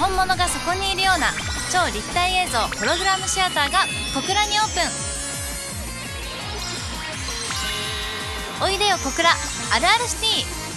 本物がそこにいるような超立体映像ホログラムシアターが小倉にオープン。おいでよ小倉。あるあるシティ。